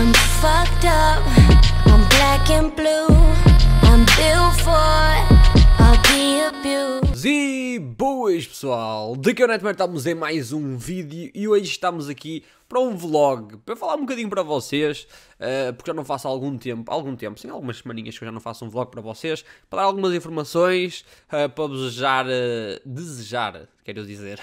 I'm fucked up, I'm black and blue I'm built for I'll be abused. Boas pessoal, daqui ao Netmer estamos em mais um vídeo e hoje estamos aqui para um vlog, para falar um bocadinho para vocês, uh, porque já não faço há algum tempo, algum tempo, sim, algumas semaninhas que eu já não faço um vlog para vocês, para dar algumas informações, uh, para desejar, uh, desejar, quero dizer,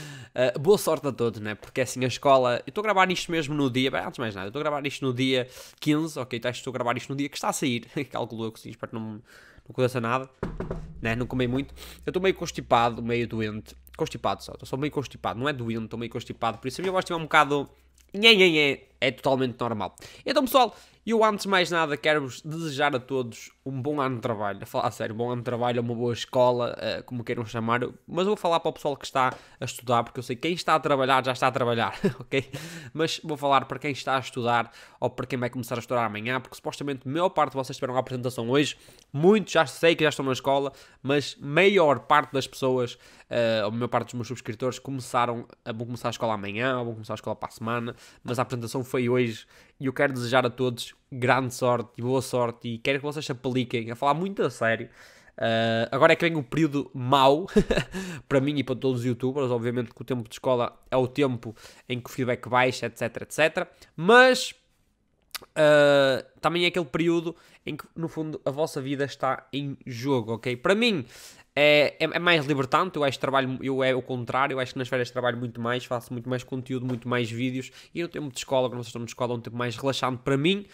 boa sorte a todos, né, porque é assim a escola, eu estou a gravar isto mesmo no dia, bem, antes de mais nada, eu estou a gravar isto no dia 15, ok, então estou a gravar isto no dia que está a sair, calculo eu que sim, espero que não, não aconteça nada né? Não comi muito. Eu estou meio constipado, meio doente. Constipado só, estou só meio constipado. Não é doente, estou meio constipado. Por isso a minha voz estiver um bocado. Nhê, nhê. É totalmente normal. Então, pessoal, eu antes de mais nada quero-vos desejar a todos um bom ano de trabalho. A falar a sério, bom ano de trabalho, uma boa escola, uh, como queiram chamar. Mas vou falar para o pessoal que está a estudar, porque eu sei que quem está a trabalhar já está a trabalhar, ok? Mas vou falar para quem está a estudar ou para quem vai começar a estudar amanhã, porque supostamente a maior parte de vocês tiveram a apresentação hoje. Muitos já sei que já estão na escola, mas maior parte das pessoas, uh, ou a maior parte dos meus subscritores, começaram a, vão começar a escola amanhã, ou vão começar a escola para a semana, mas a apresentação foi hoje e eu quero desejar a todos grande sorte e boa sorte e quero que vocês se apliquem a falar muito a sério. Uh, agora é que vem o período mau para mim e para todos os youtubers. Obviamente que o tempo de escola é o tempo em que o feedback baixa, etc, etc. Mas uh, também é aquele período em que, no fundo, a vossa vida está em jogo, ok? Para mim, é, é, é, mais libertante, eu acho que trabalho, eu é o contrário, eu acho que nas férias trabalho muito mais, faço muito mais conteúdo, muito mais vídeos, e no tempo de escola, quando vocês estão de escola, é um tempo mais relaxante para mim,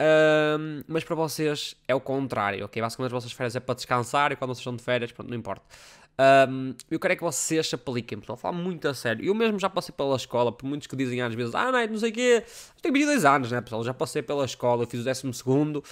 um, mas para vocês é o contrário, ok? Basicamente as vossas férias é para descansar, e quando vocês estão de férias, pronto, não importa. Um, eu quero é que vocês se apliquem, pessoal. Falar muito a sério. Eu mesmo já passei pela escola, por muitos que dizem às vezes, ah, não, não sei o quê. Eu tenho 22 anos, né, pessoal? Já passei pela escola, eu fiz o 12 segundo uh,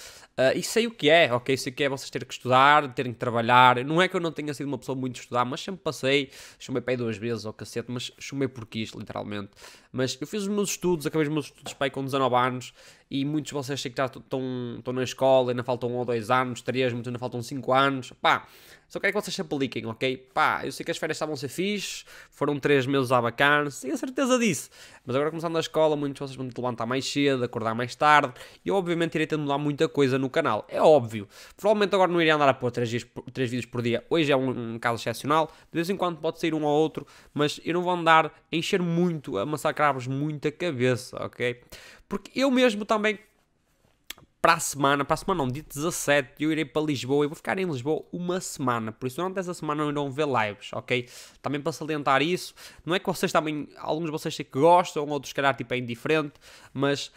e sei o que é, ok? Sei o que é vocês terem que estudar, terem que trabalhar. Não é que eu não tenha sido uma pessoa muito estudar, mas sempre passei. Chumei para aí duas vezes ao cacete, mas chumei por quis, literalmente. Mas eu fiz os meus estudos, acabei os meus estudos aí com 19 anos e muitos de vocês sei que estão, na escola, ainda faltam um ou dois anos, três, muitos ainda faltam cinco anos. Pá, só quero que vocês se apliquem, ok? Pá, eu sei que as férias estavam a ser fixe, foram três meses à bacana, tenho a certeza disso. Mas agora começando a escola, muitos de vocês vão te levantar mais cedo, acordar mais tarde, e eu obviamente irei ter de mudar muita coisa no canal. É óbvio. Provavelmente agora não irei andar a pôr três, dias, três vídeos por dia. Hoje é um, um caso excepcional, de vez em quando pode sair um ou outro, mas eu não vou andar a encher muito, a massacrar-vos muito a cabeça, ok? Porque eu mesmo também para a semana, para a semana não, dia 17, eu irei para Lisboa e vou ficar em Lisboa uma semana, por isso durante essa semana não irão ver lives, ok? Também para salientar isso, não é que vocês também, alguns de vocês que gostam, outros calhar tipo é indiferente, mas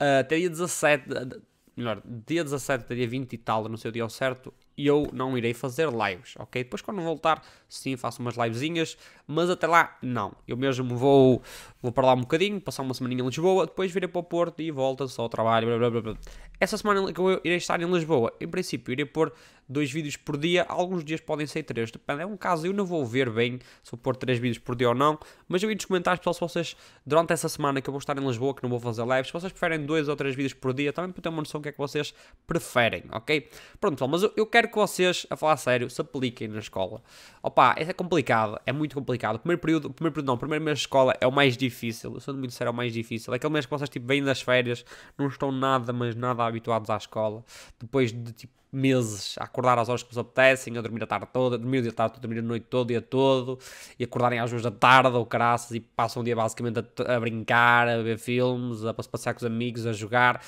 uh, até dia 17, melhor, dia 17 até dia 20 e tal, não sei o dia ao certo, eu não irei fazer lives, ok? Depois quando voltar, sim, faço umas livezinhas, mas até lá, não. Eu mesmo vou, vou para lá um bocadinho, passar uma semana em Lisboa, depois virei para o Porto e volta só ao trabalho, blá, blá, blá. Essa semana que eu irei estar em Lisboa, em princípio, irei pôr dois vídeos por dia, alguns dias podem ser três, depende, é um caso, eu não vou ver bem se vou pôr três vídeos por dia ou não, mas eu vi nos comentários, pessoal, se vocês, durante essa semana que eu vou estar em Lisboa, que não vou fazer lives, se vocês preferem dois ou três vídeos por dia, também para ter uma noção do que é que vocês preferem, ok? Pronto, pessoal, mas eu, eu quero que vocês, a falar sério, se apliquem na escola. Opa, é complicado, é muito complicado. O primeiro período, primeiro período não, primeiro mês de escola é o mais difícil, eu sou muito sério, é o mais difícil. É aquele mês que vocês, tipo, vêm das férias, não estão nada, mas nada habituados à escola, depois de, tipo, meses a acordar às horas que vos apetecem, a dormir a tarde toda, a dormir o dia tarde, a dormir a noite todo, o dia todo, e acordarem às duas da tarde ou caraças e passam o dia basicamente a, a, brincar, a ver filmes, a passear com os amigos, a jogar,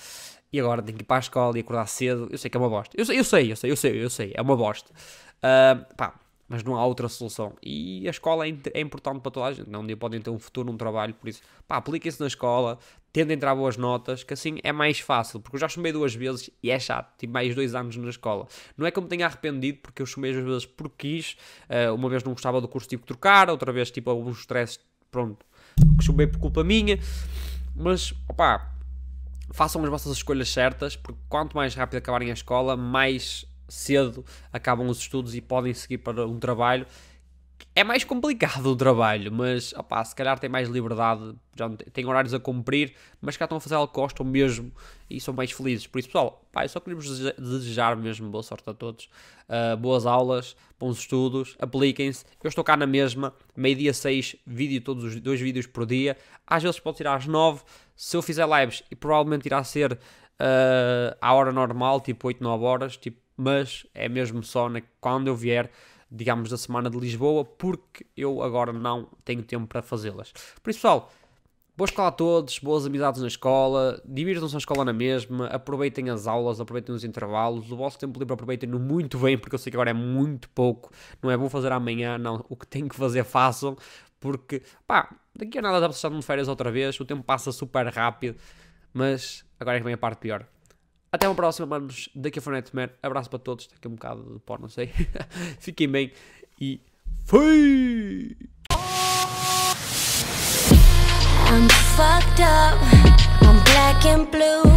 e agora tenho que ir para a escola e acordar cedo. Eu sei que é uma bosta. Eu sei, eu sei, eu sei, eu sei, eu sei, é uma bosta. Uh, pá, mas não há outra solução. E a escola é, é importante para toda a gente. Não, um dia podem ter um futuro num trabalho, por isso, pá, apliquem-se na escola, tentem entrar boas notas, que assim é mais fácil, porque eu já chumei duas vezes e é chato, tive mais dois anos na escola. Não é que eu me tenha arrependido, porque eu chumei duas vezes porque quis, uh, uma vez não gostava do curso, que trocar, outra vez, tipo, alguns stress, pronto, que chumei por culpa minha, mas, opá, façam as vossas escolhas certas, porque quanto mais rápido acabarem a escola, mais cedo acabam os estudos e podem seguir para um trabalho. É mais complicado o trabalho, mas opá, se calhar tem mais liberdade, já têm horários a cumprir, mas cá estão a fazer algo que gostam mesmo e são mais felizes. Por isso, pessoal, pá, eu só queria vos desejar mesmo boa sorte a todos, uh, boas aulas, bons estudos, apliquem-se. Eu estou cá na mesma, meio-dia 6, vídeo todos os dois vídeos por dia. Às vezes pode tirar às 9, se eu fizer lives, e provavelmente irá ser uh, à hora normal, tipo 8, 9 horas, tipo mas é mesmo só na, quando eu vier digamos, da semana de Lisboa, porque eu agora não tenho tempo para fazê-las. Por isso, pessoal, boa escola a todos, boas amizades na escola, divirtam-se na escola na mesma, aproveitem as aulas, aproveitem os intervalos, o vosso tempo livre aproveitem-no muito bem, porque eu sei que agora é muito pouco, não é vou fazer amanhã, não, o que tenho que fazer façam, porque, pá, daqui a nada dá para estar de férias outra vez, o tempo passa super rápido, mas agora é que vem a parte pior. Até uma próxima, manos. Daqui a Fortnite Man. Abraço para todos. Daqui a um bocado de pó, não sei. Fiquem bem e fui! I'm fucked up. I'm black and blue.